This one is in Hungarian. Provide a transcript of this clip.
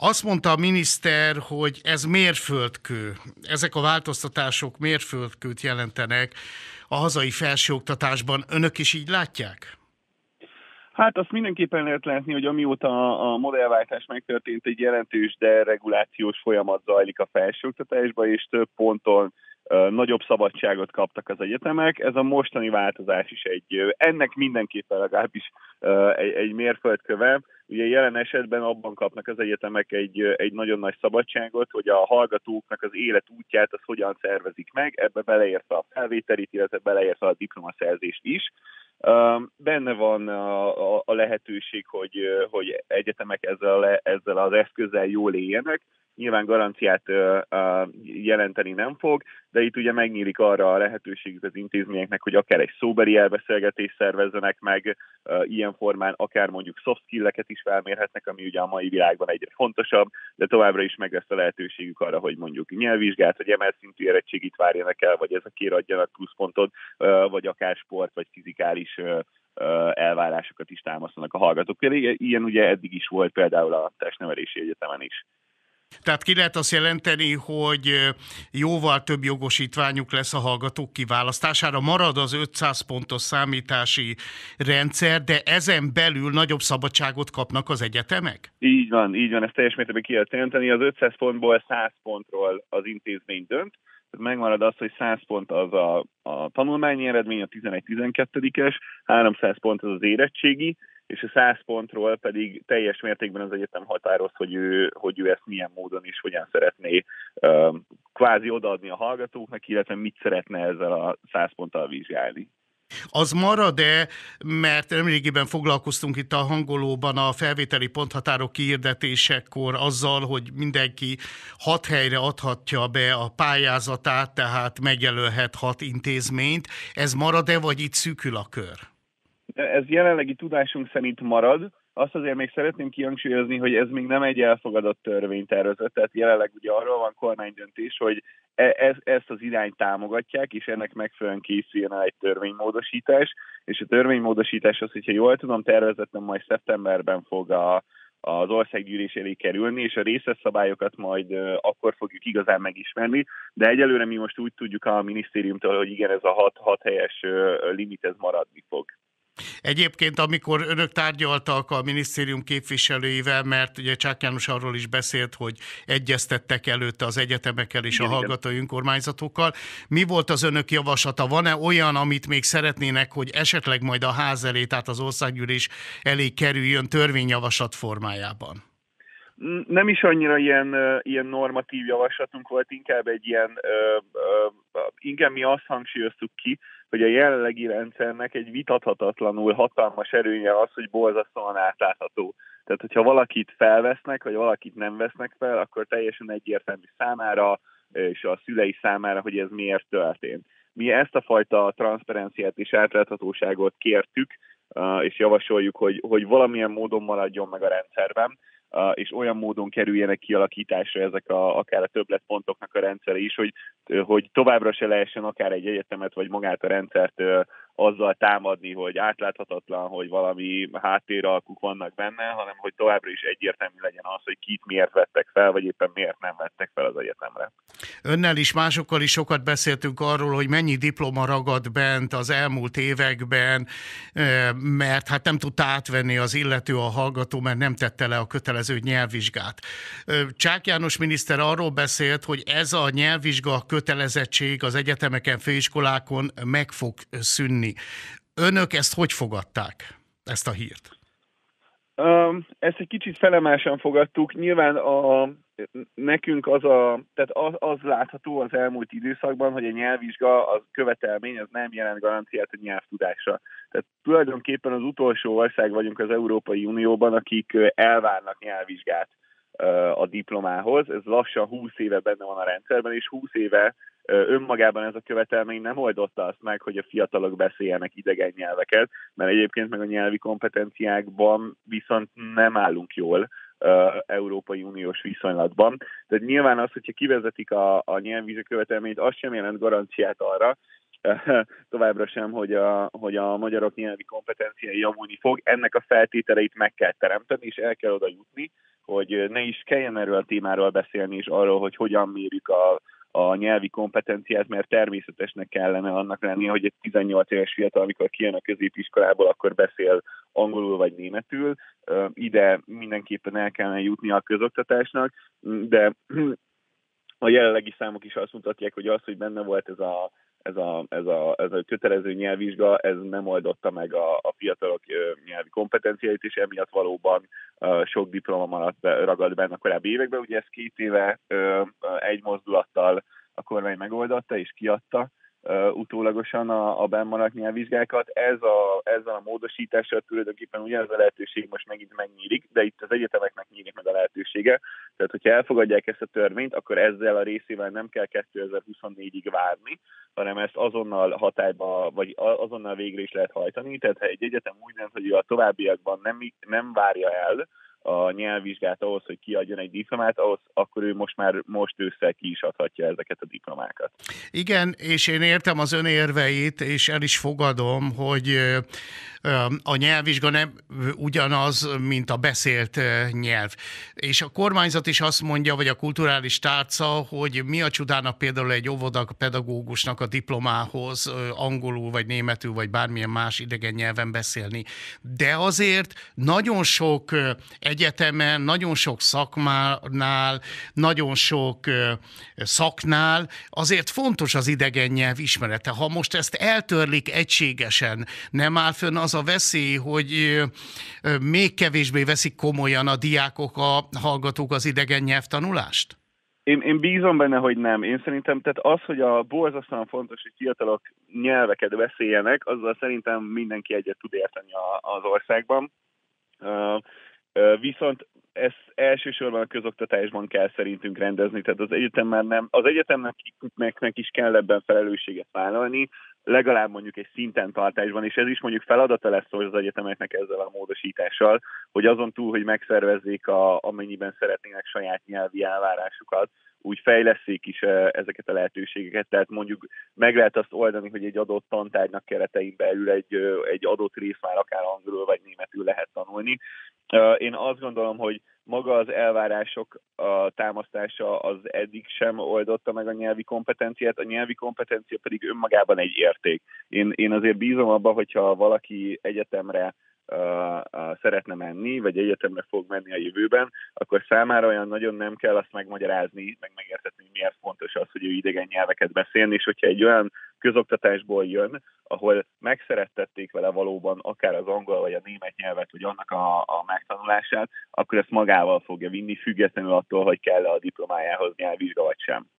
Azt mondta a miniszter, hogy ez mérföldkő. Ezek a változtatások mérföldkőt jelentenek a hazai felsőoktatásban. Önök is így látják? Hát azt mindenképpen lehet látni, hogy amióta a modellváltás megtörtént, egy jelentős deregulációs folyamat zajlik a felsőoktatásban, és több ponton nagyobb szabadságot kaptak az egyetemek. Ez a mostani változás is egy, ennek mindenképpen legalábbis egy, egy mérföldköve. Ugye jelen esetben abban kapnak az egyetemek egy, egy nagyon nagy szabadságot, hogy a hallgatóknak az élet útját az hogyan szervezik meg, ebbe beleértve a felvételit, illetve beleértve a diplomaszerzést is. Benne van a, a, a lehetőség, hogy, hogy egyetemek ezzel, ezzel az eszközzel jól éljenek, nyilván garanciát jelenteni nem fog, de itt ugye megnyílik arra a lehetőségük az intézményeknek, hogy akár egy szóbeli elbeszélgetést szervezzenek meg, ilyen formán akár mondjuk soft skill-eket is felmérhetnek, ami ugye a mai világban egyre fontosabb, de továbbra is meg lesz a lehetőségük arra, hogy mondjuk nyelvvizsgát, vagy emelt szintű érettségit várjanak el, vagy ezekért adjanak pluszpontot, vagy akár sport, vagy fizikális elvárásokat is támasztanak a hallgatók. Ilyen ugye eddig is volt például a testnevelési egyetemen is. Tehát ki lehet azt jelenteni, hogy jóval több jogosítványuk lesz a hallgatók kiválasztására. Marad az 500 pontos számítási rendszer, de ezen belül nagyobb szabadságot kapnak az egyetemek? Így van, így van, ezt teljes mértékben ki lehet jelenteni. Az 500 pontból 100 pontról az intézmény dönt, megmarad az, hogy 100 pont az a, a tanulmányi eredmény, a 11-12-es, 300 pont az az érettségi, és a 100 pontról pedig teljes mértékben az egyetem határoz, hogy ő, hogy ő ezt milyen módon is hogyan szeretné um, kvázi odaadni a hallgatóknak, illetve mit szeretne ezzel a 100 ponttal vizsgálni. Az marad-e, mert nemrégiben foglalkoztunk itt a hangolóban a felvételi ponthatárok kiirdetésekor azzal, hogy mindenki hat helyre adhatja be a pályázatát, tehát megjelölhet hat intézményt. Ez marad-e, vagy itt szűkül a kör? Ez jelenlegi tudásunk szerint marad. Azt azért még szeretném kihangsúlyozni, hogy ez még nem egy elfogadott törvénytervezet, tehát jelenleg ugye arról van kormánydöntés, hogy e, ez, ezt az irányt támogatják, és ennek megfelelően készüljön el egy törvénymódosítás, és a törvénymódosítás az, hogyha jól tudom, tervezettem majd szeptemberben fog a, az országgyűlés elé kerülni, és a részes szabályokat majd akkor fogjuk igazán megismerni, de egyelőre mi most úgy tudjuk a minisztériumtól, hogy igen, ez a hat, hat helyes limit ez maradni fog. Egyébként, amikor önök tárgyaltak a minisztérium képviselőivel, mert ugye Csák János arról is beszélt, hogy egyeztettek előtte az egyetemekkel és igen, a hallgatói igen. önkormányzatokkal, mi volt az önök javaslata? Van-e olyan, amit még szeretnének, hogy esetleg majd a ház elé, tehát az országgyűlés elé kerüljön törvényjavaslat formájában? nem is annyira ilyen, ilyen normatív javaslatunk volt, inkább egy ilyen, inkább mi azt hangsúlyoztuk ki, hogy a jelenlegi rendszernek egy vitathatatlanul hatalmas erőnye az, hogy borzasztóan átlátható. Tehát, hogyha valakit felvesznek, vagy valakit nem vesznek fel, akkor teljesen egyértelmű számára, és a szülei számára, hogy ez miért történt. Mi ezt a fajta transzparenciát és átláthatóságot kértük, és javasoljuk, hogy, hogy valamilyen módon maradjon meg a rendszerben, és olyan módon kerüljenek kialakításra ezek a, akár a többletpontoknak a rendszere is, hogy, hogy továbbra se lehessen akár egy egyetemet vagy magát a rendszert azzal támadni, hogy átláthatatlan, hogy valami háttéralkuk vannak benne, hanem hogy továbbra is egyértelmű legyen az, hogy kit miért vettek fel, vagy éppen miért nem vettek fel az egyetemre. Önnel is, másokkal is sokat beszéltünk arról, hogy mennyi diploma ragad bent az elmúlt években, mert hát nem tudta átvenni az illető a hallgató, mert nem tette le a kötelező nyelvvizsgát. Csák János miniszter arról beszélt, hogy ez a nyelvvizsga kötelezettség az egyetemeken, főiskolákon meg fog szűnni tenni. Önök ezt hogy fogadták, ezt a hírt? Ezt egy kicsit felemásan fogadtuk. Nyilván a, nekünk az a, tehát az, az látható az elmúlt időszakban, hogy a nyelvvizsga, az követelmény, az nem jelent garanciát a nyelvtudásra. Tehát tulajdonképpen az utolsó ország vagyunk az Európai Unióban, akik elvárnak nyelvvizsgát a diplomához. Ez lassan 20 éve benne van a rendszerben, és 20 éve önmagában ez a követelmény nem oldotta azt meg, hogy a fiatalok beszéljenek idegen nyelveket, mert egyébként meg a nyelvi kompetenciákban viszont nem állunk jól Európai Uniós viszonylatban. Tehát nyilván az, hogyha kivezetik a, a nyelvvizsga követelményt, az sem jelent garanciát arra, továbbra sem, hogy a, hogy a magyarok nyelvi kompetenciái javulni fog. Ennek a feltételeit meg kell teremteni, és el kell oda jutni, hogy ne is kelljen erről a témáról beszélni, és arról, hogy hogyan mérjük a, a nyelvi kompetenciát, mert természetesnek kellene annak lenni, hogy egy 18 éves fiatal, amikor kijön a középiskolából, akkor beszél angolul vagy németül. Ide mindenképpen el kellene jutni a közoktatásnak, de a jelenlegi számok is azt mutatják, hogy az, hogy benne volt ez a ez a, ez, a, ez a kötelező nyelvvizsga, ez nem oldotta meg a, a fiatalok nyelvi kompetenciáit, és emiatt valóban sok diploma maradt ragad benne a korábbi években. Ugye ez két éve egy mozdulattal a kormány megoldotta és kiadta, utólagosan a, a bennmaradt nyelvvizsgákat. Ez a, ezzel a módosítással tulajdonképpen ugyanez a lehetőség most megint megnyílik, de itt az egyetemeknek nyílik meg a lehetősége. Tehát, hogyha elfogadják ezt a törvényt, akkor ezzel a részével nem kell 2024-ig várni, hanem ezt azonnal hatályba, vagy azonnal végre is lehet hajtani. Tehát, ha egy egyetem úgy dönt, hogy a továbbiakban nem, nem várja el, a nyelvvizsgát ahhoz, hogy kiadjon egy diplomát, ahhoz akkor ő most már most ősszel ki is adhatja ezeket a diplomákat. Igen, és én értem az önérveit, és el is fogadom, hogy a nyelvvizsga nem ugyanaz, mint a beszélt nyelv. És a kormányzat is azt mondja, vagy a kulturális tárca, hogy mi a csodának például egy óvoda pedagógusnak a diplomához angolul, vagy németül, vagy bármilyen más idegen nyelven beszélni. De azért nagyon sok egyetemen, nagyon sok szakmánál, nagyon sok szaknál azért fontos az idegen nyelv ismerete. Ha most ezt eltörlik egységesen, nem áll fönn az a veszély, hogy még kevésbé veszik komolyan a diákok, a hallgatók az idegen nyelvtanulást? Én, én bízom benne, hogy nem. Én szerintem, tehát az, hogy a borzasztóan fontos, hogy fiatalok nyelveket beszéljenek, azzal szerintem mindenki egyet tud érteni a, az országban. Uh, Viszont ezt elsősorban a közoktatásban kell szerintünk rendezni, tehát az egyetem már nem, az egyetemnek is kell ebben felelősséget vállalni, legalább mondjuk egy szinten tartásban, és ez is mondjuk feladata lesz az egyetemeknek ezzel a módosítással, hogy azon túl, hogy megszervezzék a, amennyiben szeretnének saját nyelvi elvárásukat, úgy fejleszék is ezeket a lehetőségeket, tehát mondjuk meg lehet azt oldani, hogy egy adott tantárgynak keretein belül egy, egy adott rész már akár angolul vagy németül lehet tanulni. Én azt gondolom, hogy maga az elvárások a támasztása az eddig sem oldotta meg a nyelvi kompetenciát, a nyelvi kompetencia pedig önmagában egy érték. Én, én azért bízom abban, hogyha valaki egyetemre szeretne menni, vagy egyetemre fog menni a jövőben, akkor számára olyan nagyon nem kell azt megmagyarázni, meg megértetni, miért fontos az, hogy ő idegen nyelveket beszélni, és hogyha egy olyan közoktatásból jön, ahol megszerettették vele valóban akár az angol vagy a német nyelvet, vagy annak a, a megtanulását, akkor ezt magával fogja vinni, függetlenül attól, hogy kell -e a diplomájához nyelvvizsga vagy sem.